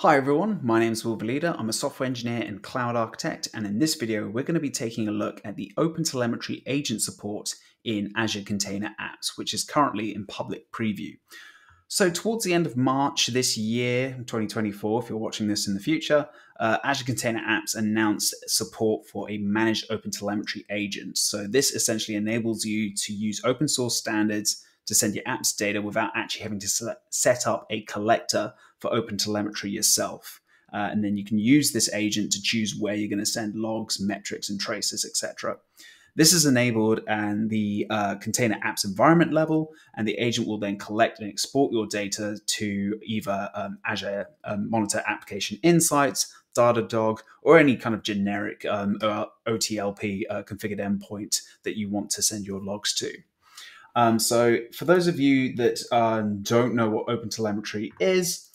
Hi everyone, my name is Will Velida. I'm a software engineer and cloud architect, and in this video, we're going to be taking a look at the OpenTelemetry agent support in Azure Container Apps, which is currently in public preview. So, towards the end of March this year, 2024, if you're watching this in the future, uh, Azure Container Apps announced support for a managed OpenTelemetry agent. So, this essentially enables you to use open source standards to send your apps data without actually having to set up a collector for OpenTelemetry yourself. Uh, and then you can use this agent to choose where you're going to send logs, metrics, and traces, etc. This is enabled and the uh, container apps environment level, and the agent will then collect and export your data to either um, Azure um, Monitor Application Insights, Datadog, or any kind of generic um, OTLP uh, configured endpoint that you want to send your logs to. Um, so, for those of you that uh, don't know what OpenTelemetry is,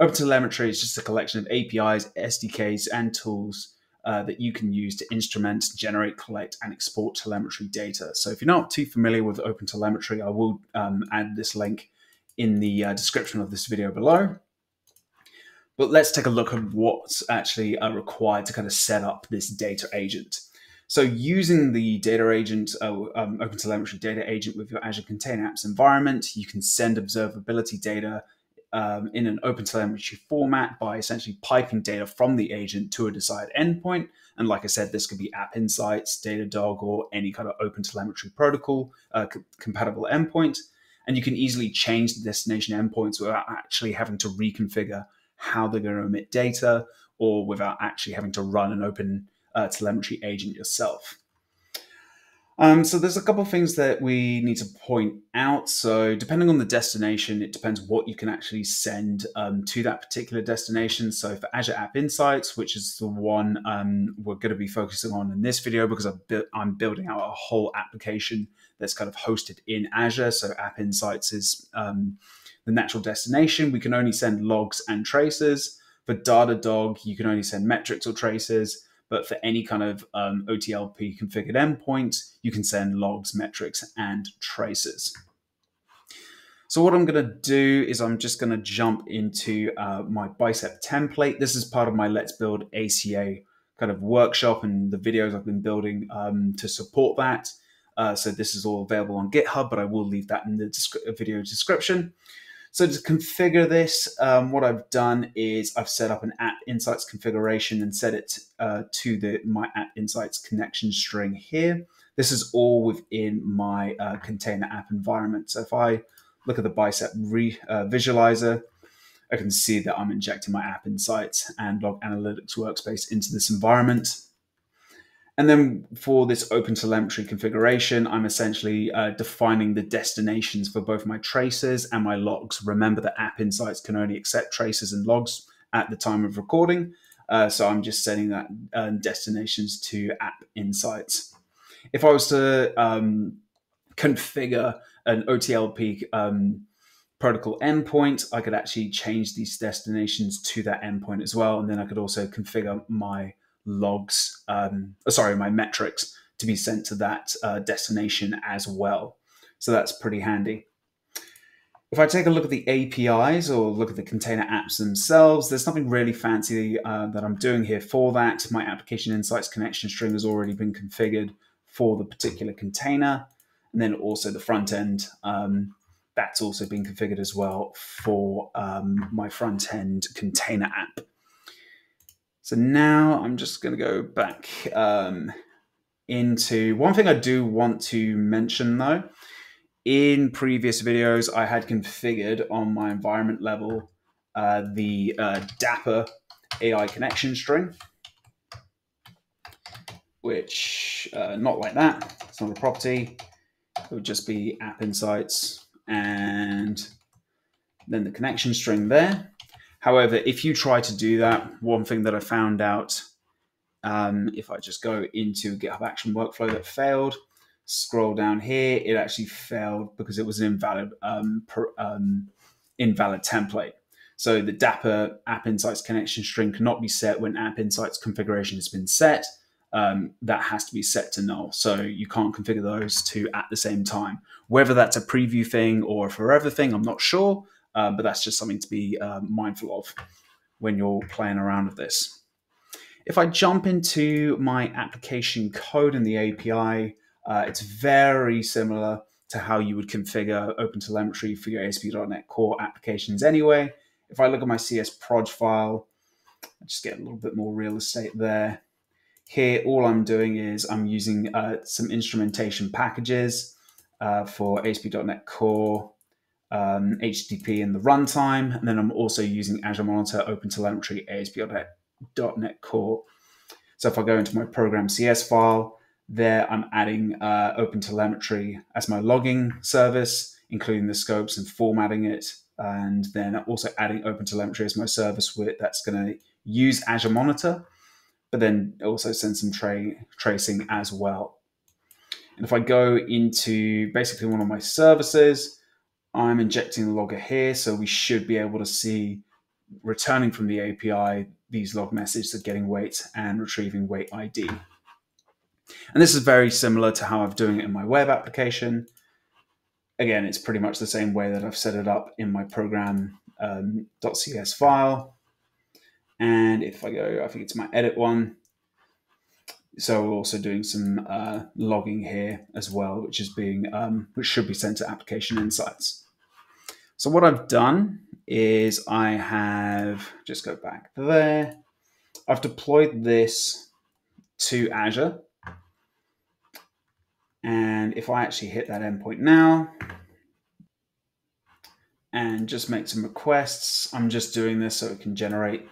OpenTelemetry is just a collection of APIs, SDKs, and tools uh, that you can use to instrument, generate, collect, and export telemetry data. So, if you're not too familiar with OpenTelemetry, I will um, add this link in the uh, description of this video below. But let's take a look at what's actually uh, required to kind of set up this data agent. So using the data agent, uh, um, OpenTelemetry data agent with your Azure Container Apps environment, you can send observability data um, in an OpenTelemetry format by essentially piping data from the agent to a desired endpoint. And like I said, this could be App Insights, Datadog, or any kind of OpenTelemetry protocol uh, compatible endpoint. And you can easily change the destination endpoints without actually having to reconfigure how they're going to emit data or without actually having to run an open uh, telemetry agent yourself. Um, so there's a couple of things that we need to point out. So depending on the destination, it depends what you can actually send um, to that particular destination. So for Azure App Insights, which is the one um, we're going to be focusing on in this video because I'm building out a whole application that's kind of hosted in Azure. So App Insights is um, the natural destination. We can only send logs and traces. For Datadog, you can only send metrics or traces. But for any kind of um, OTLP configured endpoint, you can send logs, metrics, and traces. So what I'm going to do is I'm just going to jump into uh, my bicep template. This is part of my Let's Build ACA kind of workshop and the videos I've been building um, to support that. Uh, so this is all available on GitHub, but I will leave that in the video description. So to configure this, um, what I've done is I've set up an App Insights configuration and set it uh, to the my App Insights connection string here. This is all within my uh, container app environment. So if I look at the Bicep re, uh, visualizer, I can see that I'm injecting my App Insights and Log Analytics workspace into this environment. And then for this OpenTelemetry configuration, I'm essentially uh, defining the destinations for both my traces and my logs. Remember that App Insights can only accept traces and logs at the time of recording. Uh, so I'm just setting that uh, destinations to App Insights. If I was to um, configure an OTLP um, protocol endpoint, I could actually change these destinations to that endpoint as well. And then I could also configure my logs, um, oh, sorry, my metrics to be sent to that uh, destination as well. So that's pretty handy. If I take a look at the APIs or look at the container apps themselves, there's nothing really fancy uh, that I'm doing here for that. My application insights connection string has already been configured for the particular container. And then also the front end, um, that's also been configured as well for um, my front end container app. So now I'm just going to go back um, into one thing I do want to mention though. In previous videos, I had configured on my environment level uh, the uh, Dapr AI connection string, which uh, not like that. It's not a property. It would just be app insights and then the connection string there. However, if you try to do that, one thing that I found out, um, if I just go into GitHub Action Workflow that failed, scroll down here, it actually failed because it was an invalid um, per, um, invalid template. So the Dapr App Insights connection string cannot be set when App Insights configuration has been set. Um, that has to be set to null. So you can't configure those two at the same time. Whether that's a preview thing or a forever thing, I'm not sure. Um, but that's just something to be uh, mindful of. when you're playing around with this. If I jump into my application code in the API, uh, it's very similar to how you would configure OpenTelemetry for your ASP.NET Core applications anyway. If I look at my CS proj file, I just get a little bit more real estate there. Here, all I'm doing is I'm using uh, some instrumentation packages uh, for ASP.NET Core, um, HTTP in the runtime, and then I'm also using Azure Monitor, OpenTelemetry, ASP.NET Core. So if I go into my program CS file, there I'm adding uh, OpenTelemetry as my logging service, including the scopes and formatting it, and then also adding OpenTelemetry as my service with that's going to use Azure Monitor but then also send some tra- tracing as well. And if I go into basically one of my services, I'm injecting the logger here, so we should be able to see returning from the API these log messages of getting weight and retrieving weight ID. And this is very similar to how I'm doing it in my web application. Again, it's pretty much the same way that I've set it up in my program um, file. And if I go, I think it's my edit one. So we're also doing some uh, logging here as well, which is being um, which should be sent to application insights. So what I've done is I have just go back there. I've deployed this to Azure. And if I actually hit that endpoint now and just make some requests, I'm just doing this so it can generate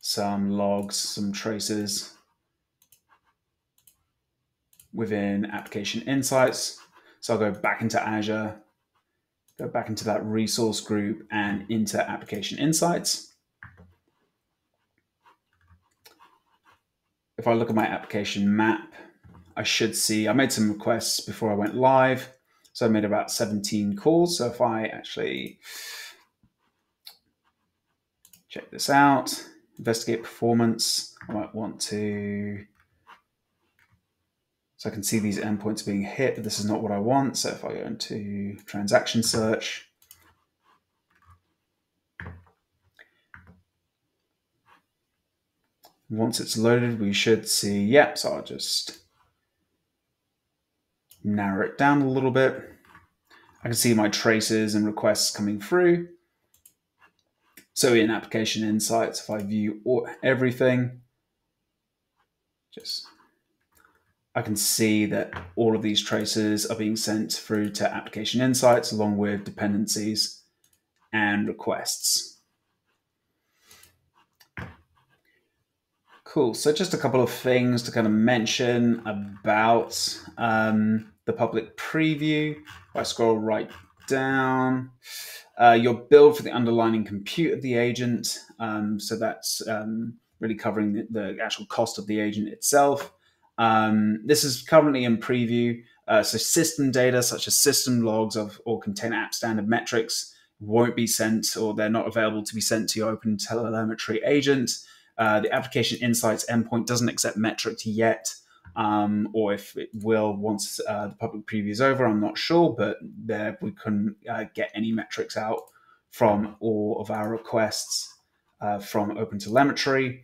some logs, some traces within Application Insights. So I'll go back into Azure, go back into that resource group and into Application Insights. If I look at my application map, I should see, I made some requests before I went live. So I made about 17 calls. So if I actually check this out, investigate performance. I might want to, so I can see these endpoints being hit, but this is not what I want. So if I go into transaction search, once it's loaded, we should see, yep, so I'll just narrow it down a little bit. I can see my traces and requests coming through. So in application insights, if I view everything, just I can see that all of these traces are being sent through to application insights along with dependencies and requests. Cool. So just a couple of things to kind of mention about um, the public preview. If I scroll right down, uh, your build for the underlying compute of the agent. Um, so that's um, really covering the, the, actual cost of the agent itself. Um, this is currently in preview. Uh, so system data such as system logs of or contain app standard metrics won't be sent or they're not available to be sent to your open telemetry agent. Uh, the application insights endpoint doesn't accept metrics yet um, or if it will once uh, the public preview is over. I'm not sure, but there we couldn't uh, get any metrics out from all of our requests uh, from OpenTelemetry,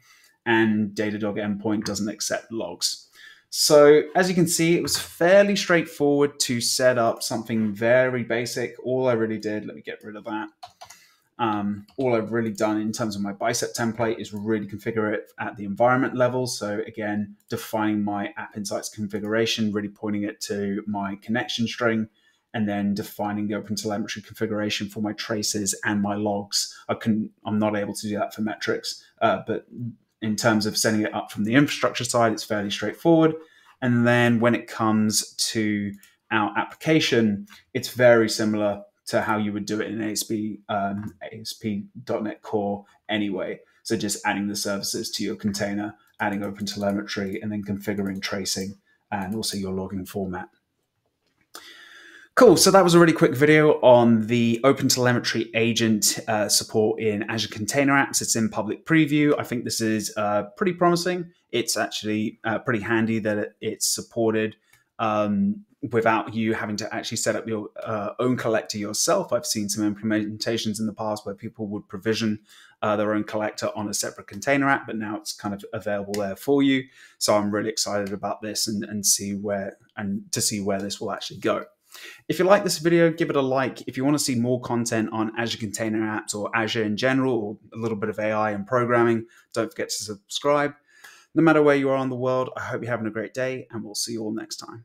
and Datadog endpoint doesn't accept logs. So as you can see, it was fairly straightforward to set up something very basic. All I really did, let me get rid of that. Um, all I've really done in terms of my bicep template is really configure it at the environment level. So again, defining my app insights configuration, really pointing it to my connection string, and then defining the OpenTelemetry configuration for my traces and my logs. I can I'm not able to do that for metrics, uh, but in terms of setting it up from the infrastructure side, it's fairly straightforward. And then when it comes to our application, it's very similar to how you would do it in ASP um, ASP.NET Core anyway. So just adding the services to your container, adding OpenTelemetry, and then configuring tracing and also your logging format. Cool. So that was a really quick video on the OpenTelemetry agent uh, support in Azure Container Apps. It's in public preview. I think this is uh, pretty promising. It's actually uh, pretty handy that it's supported um, without you having to actually set up your uh, own collector yourself. I've seen some implementations in the past where people would provision uh, their own collector on a separate container app, but now it's kind of available there for you. So I'm really excited about this and, and see where and to see where this will actually go. If you like this video, give it a like. If you want to see more content on Azure Container Apps or Azure in general, or a little bit of AI and programming, don't forget to subscribe. No matter where you are in the world, I hope you're having a great day, and we'll see you all next time.